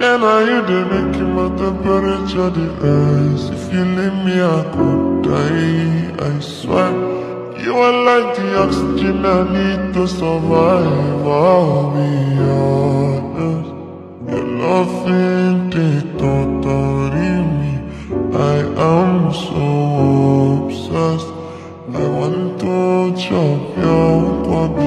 Can I hear the making my temperature the rise? If you leave me, I could die. I swear, you are like the oxygen I need to survive. I'll be honest. Your loving they totally me. I am so obsessed. I want to chop your body.